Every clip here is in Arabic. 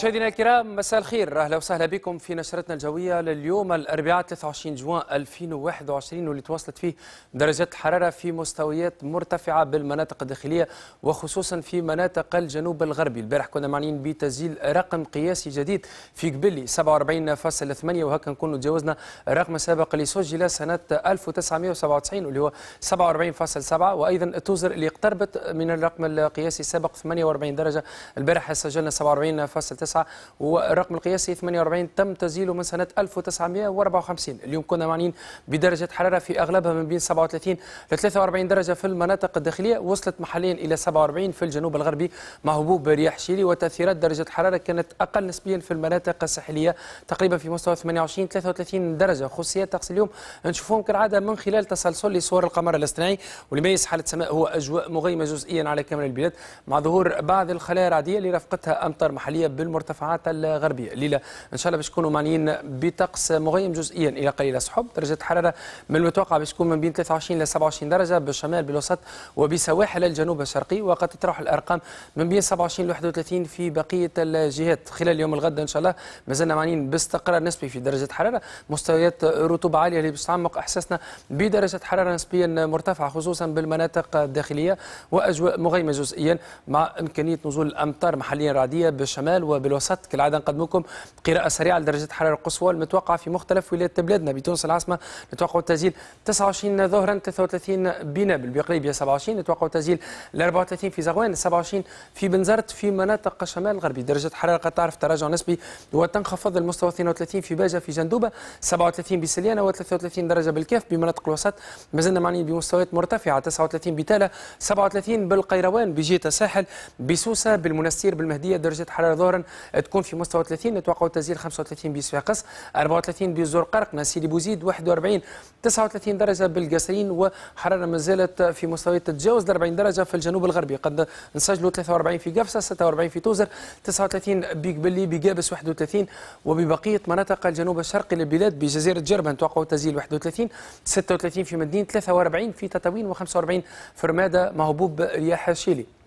مشاهدينا الكرام مساء الخير. أهلا وسهلا بكم في نشرتنا الجوية لليوم الأربعاء 23 جوان 2021 واللي توصلت فيه درجات الحرارة في مستويات مرتفعة بالمناطق الداخلية وخصوصا في مناطق الجنوب الغربي. البارح كنا معنيين بتسجيل رقم قياسي جديد في قبلي 47.8 وهكا نكونوا تجاوزنا الرقم السابق اللي سجل سنة 1997 واللي هو 47.7 وأيضا توزر اللي اقتربت من الرقم القياسي السابق 48 درجة. البارح سجلنا 47 9 والرقم القياسي 48 تم تسجيله من سنة 1954 اليوم كنا معنيين بدرجة حرارة في أغلبها من بين 37 ل 43 درجة في المناطق الداخلية. وصلت محليا إلى 47 في الجنوب الغربي مع هبوب رياح شيلي وتأثيرات درجة الحرارة كانت أقل نسبيا في المناطق الساحلية تقريبا في مستوى 28 33 درجة. خصوصيات طقس اليوم نشوفهم كالعادة من خلال تسلسل لصور القمر الاصطناعي واللي يميز حالة السماء هو أجواء مغيمة جزئيا على كامل البلاد. مع ظهور بعض الخلايا الرعدية اللي رافقتها أمطار محلية بالمرتفعات الغربية. الليلة إن شاء الله باش تكونوا معنيين بطقس مغيم جزئيا إلى قليل. سحب درجه الحراره من المتوقع باش تكون من بين 23 ل 27 درجة بالشمال بالوسط وبسواحل الجنوب الشرقي. وقد تتراوح الأرقام من بين 27 ل 31 في بقية الجهات. خلال يوم الغد إن شاء الله مازلنا معنيين باستقرار نسبي في درجه الحراره مستويات رطوبة عالية اللي باش تعمق أحساسنا بدرجه حرارة نسبيا مرتفعة خصوصا بالمناطق الداخلية وأجواء مغيمة جزئيا مع إمكانية نزول الأمطار محليا رعدية بالشمال وبالوسط كالعاده نقدم لكم قراءة سريعة لدرجة الحراره القصوى المتوقعة في مختلف ولايات بلادنا بتونس العاصمة نتوقع تسجيل 29 ظهرا 33 بنابل بقليبيه 27 نتوقع تسجيل 34 في زغوان 27 في بنزرت في مناطق الشمال الغربي. درجة الحراره قد تعرف تراجع نسبي وتنخفض المستوى 32 في باجه في جندوبة 37 بسليانة و33 درجة بالكاف بمناطق الوسط. ما زلنا معنيين بمستويات مرتفعة 39 بتاله 37 بالقيروان بجهه الساحل بسوسة بالمنستير بالمهدية. درجة حرارة ظهرا تكون في مستوى 30 نتوقع تسجيل 35 بصفاقس 34 بزرقرق نسيلي بوزيد 41 39 درجة بالقصرين وحرارة ما زالت في مستويات تتجاوز 40 درجة في الجنوب الغربي. قد نسجلوا 43 في قفصة 46 في توزر 39 بقبلي بقابس 31 وببقية مناطق الجنوب الشرقي للبلاد بجزيرة جربة. نتوقع تسجيل 31 36 في مدينة 43 في تطاوين و45 في رمادة مع هبوب رياح شيلي.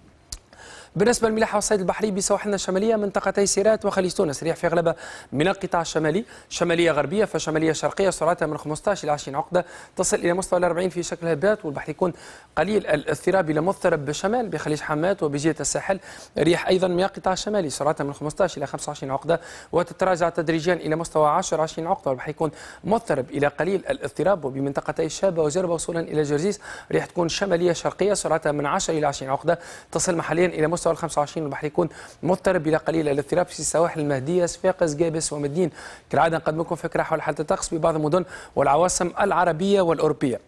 بالنسبة للملاحة والصيد البحري بسواحلنا الشمالية منطقتي سيرات وخليج تونس رياح في اغلبها من القطاع الشمالي. شمالية غربية فشمالية شرقية سرعتها من 15 إلى 20 عقدة تصل إلى مستوى ال 40 في شكل هبات والبحر يكون قليل الاضطراب إلى مضطرب بالشمال بخليج حمات وبجهة الساحل. رياح أيضا من القطاع الشمالي سرعتها من 15 إلى 25 عقدة وتتراجع تدريجيا إلى مستوى 10 20 عقدة والبحر يكون مضطرب إلى قليل الاضطراب. وبمنطقتي الشابه وجربه وصولا إلى جرزيس ريح تكون شمالية شرقية سرعتها من 10 إلى 20 عقدة تصل محليا إلى مستوى مستوى ال 25 البحر يكون مضطرب إلى قليل الاضطراب في السواحل المهدية صفاقس جابس ومدين. كالعادة نقدم لكم فكرة حول حالة الطقس ببعض المدن والعواصم العربية والأوروبية.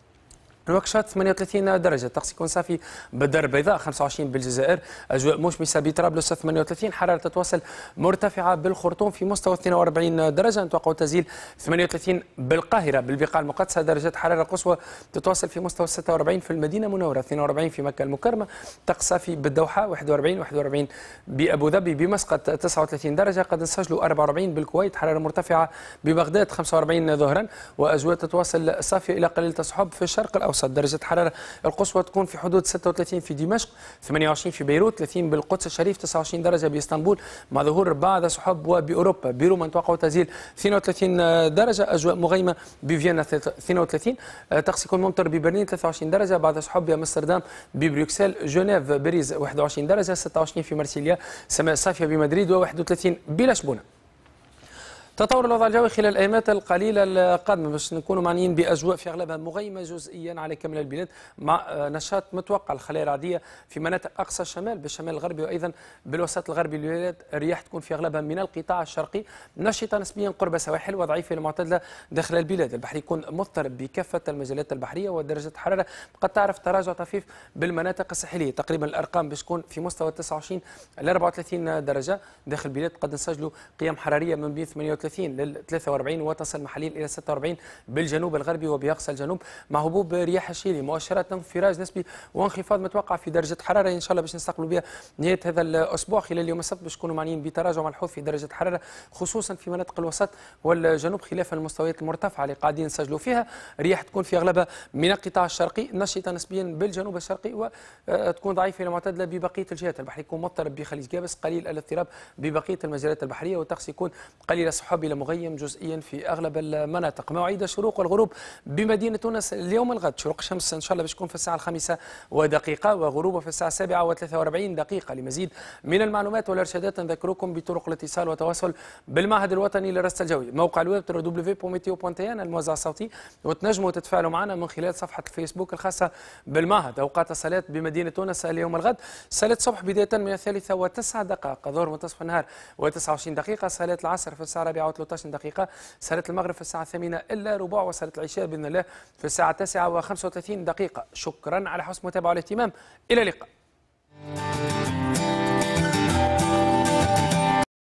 نواكشوط 38 درجة. الطقس يكون صافي بالدار البيضاء 25 بالجزائر. أجواء مشمسة بطرابلس 38 حرارة تتواصل مرتفعة بالخرطوم في مستوى 42 درجة. نتوقع تزيل 38 بالقاهرة. بالبقاع المقدسة درجة حرارة قصوى تتواصل في مستوى 46 في المدينة المنورة 42 في مكة المكرمة. طقس صافي بالدوحة 41 41 بأبو ظبي بمسقط 39 درجة. قد نسجلوا 44 بالكويت. حرارة مرتفعة ببغداد 45 ظهرا. وأجواء تتواصل صافية إلى قليل تصحب في الشرق الأوسط. الأوسط درجة الحرارة القصوى تكون في حدود 36 في دمشق 28 في بيروت 30 بالقدس الشريف 29 درجة بإسطنبول. مع ظهور بعض سحب وبأوروبا بروما نتوقع تزيل 32 درجة أجواء مغيمة بفيينا 32 طقس يكون ممطر ببرلين 23 درجة. بعد سحب بأمستردام ببروكسل جنيف باريس 21 درجة 26 في مرسيليا سماء صافية بمدريد و31 بلشبونة. تطور الوضع الجوي خلال الأيامات القليلة القادمة. باش نكونوا معنيين بأجواء في أغلبها مغيمة جزئيا على كامل البلاد مع نشاط متوقع. الخلايا الرعديه في مناطق أقصى الشمال بالشمال الغربي وأيضا بالوسط الغربي. للبلاد الرياح تكون في أغلبها من القطاع الشرقي. نشطة نسبيا قرب سواحل وضعيفة المعتدله داخل البلاد. البحر يكون مضطرب بكافة المجالات البحرية ودرجه الحراره قد تعرف تراجع طفيف بالمناطق الساحلية. تقريبا الأرقام باش تكون في مستوى 29 ل 34 درجة. داخل البلاد قد نسجلوا قيم حرارية من بين 38 31 لل 43 وتصل محليا إلى 46 بالجنوب الغربي وبأقصى الجنوب. مع هبوب رياح الشيلي مؤشرات انفراج نسبي وانخفاض متوقع في درجة حرارة. إن شاء الله باش نستقبلوا بها نهاية هذا الأسبوع. خلال يوم السبت باش تكونوا معنيين بتراجع ملحوظ في درجة الحرارة خصوصا في مناطق الوسط والجنوب خلاف المستويات المرتفعة اللي قاعدين نسجلوا فيها. رياح تكون في أغلبها من القطاع الشرقي نشطة نسبيا بالجنوب الشرقي وتكون ضعيفة إلى معتدلة ببقية الجهات. البحر يكون مضطرب بخليج جابس قليل الاضطراب ببقية المجالات البحرية والطقس يكون قليل السحاب إلى مغيم جزئيا في أغلب المناطق. مواعيد الشروق والغروب بمدينة تونس اليوم الغد. شروق الشمس إن شاء الله باش تكون في الساعة الخامسة ودقيقة وغروبه في الساعة السابعة وثلاثة وأربعين دقيقة لمزيد من المعلومات والإرشادات نذكركم بطرق الاتصال والتواصل بالمعهد الوطني للرصد الجوي. موقع الويب www.meteo.tn الموزع الصوتي وتنجموا تتفاعلوا معنا من خلال صفحة الفيسبوك الخاصة بالمعهد. أوقات الصلاة بمدينة تونس اليوم الغد. صلاة الصبح بداية من الثالثة وتسع دقائق. ظهر منتصف النهار و29 دقيقة. صلاة العصر في الساعة الرابعة و13 دقيقة. صلاة المغرب في الساعة الثامنة إلا ربع وصلاة العشاء بإذن الله في الساعة التاسعة و35 دقيقة. شكرا على حسن المتابعة والاهتمام. إلى اللقاء.